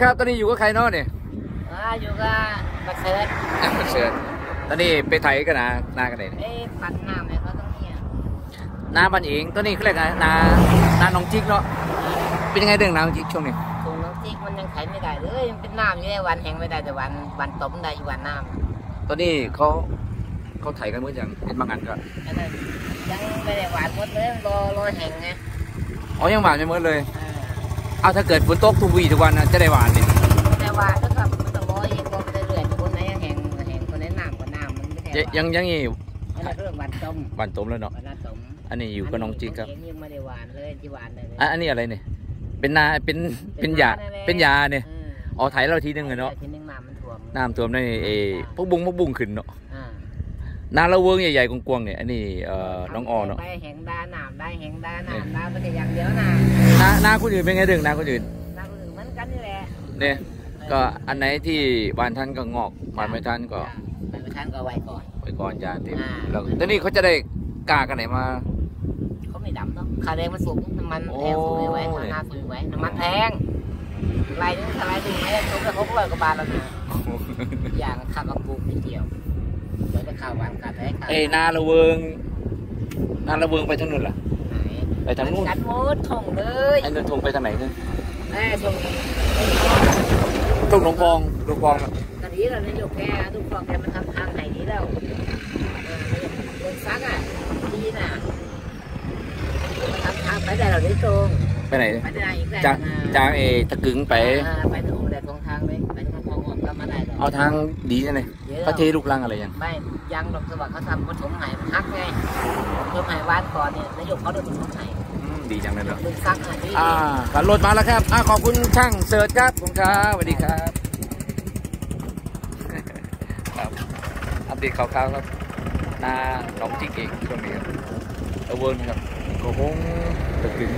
ครับตอนนี้อยู่กับใครเนาะเนี่ยอ่าอยู่กับบักเซิร์ชเชิญตอนนี้ไปไถกันนะนากันไหนเนี่ยเอ้ยปันน้ำเนี่ยเขาต้องเนี่ยนาบันเองตอนนี้เขาเรียกอะไรนานาน้องจิกเนาะเป็นยังไงเรื่องนาน้องจิกช่วงนี้ถุงน้ำจิกมันยังไขไม่ได้เลยมันเป็นน้ำอยู่ในวันแห้งไม่ได้แต่วันวันต้มได้อยู่วันน้ตอนนี้เขาเขาไถกันเมื่อยังเป็นบางอันก็ำอันนั้นยังไม่ได้หวานหมดเลยรอรอแห้งไงอ๋อยังหวานไม่หมดเลยอ่า เอาถ้าเกิดฝนตกทุกวีทุกวันนะจะได้หวานเนี่ยแต่ว่าถ้ากับมันต้องรออีกรอไปเรื่อยๆคนไหนแห้งแห้งคนไหนน้ำก็น้ำมันไม่ใช่ยังยังนี่อันนั้นเรื่องวันต้มหวานต้มแล้วเนาะวันนั้นต้มอันนี้อยู่กับน้องจิกครับอันนี้ยังไม่ได้หวานเลยที่หวานเลยอะอันนี้อะไรเนี่ยเป็นนาเป็นเป็นยาเป็นยาเนี่ยอืมอ๋อไถเราทีนึงเลยเนาะทีนึงน้ำมันท่วมน้ำท่วมในเอพวกบุ้งพวกบุ้งขึ้นเนาะอ่า นาละเวิงใหญ่ๆกวางๆเนี่ยอันนี้เอ่อน้องออเนาะได้แหงดาหนามได้แหงดาหนามดาไปแต่อย่างเดียวนะนานาคนอื่นเป็นไงเรื่องนาคนอื่นดาคนอื่นเหมือนกันนี่แหละเนี่ยก็อันไหนที่บานท่านก็งอกบานไม่ท่านก็ไปประทานก็ไว้ก่อนไปก่อนจานเต็มอ่าแล้วตอนนี้เขาจะได้กากันไหนมาเขาไม่ดำเนาะค่าแรงมันสูงน้ำมันแพงสูงไว้โอ้ยค่าสูงไว้น้ำมันแพงรายนึงรายนึงไม่ได้ตกไปหกร้อยกว่าบาทแล้วนะอย่างค่ากระปุก ค่าแท้ค่าเอ้ยนาละเวิงนาละเวิงไปทางนู้นล่ะไหนไปทางนู้นกันหมดท่องเลยไอ้นนทงไปทางไหนเนี่ยแม่ท่องทงหลวงพองหลวงพองน่ะตอนนี้เรานายกแกทุกคนแกมันทำทางไหนนี้แล้วเออเรื่องซักอะดีน่ะมันทำทางไปได้เราได้ตรงไปไหนเนี่ยไปได้อีกแล้วจากนะจากเอตะกึงไปอ่าไปถึงแต่ตรงทางเลยไปทางคลองออกก็มาได้หรอกเอาทางดีจังเลย เยอะพระเทลูกลังอะไรยังไม่ยังหรอกสวัสดิ์เขาทำปฐมใหายพักไงปฐมใหายวานก่อนเนี่ยนายกเขาโดนปฐมใหายอืมดีจังเลยเนาะดึงซักอะนี่อ่าขันรถมาแล้วครับอ่าขอบคุณช่างเสิร์ชครับผมครับสวัสดีครับครับอัปเดตข่าวๆครับนาหนองจิกเองช่วงนี้ครับเอาเวิร์นครับก็คงตะกึง